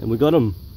And we got them.